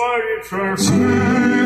why it transmits.